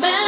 man.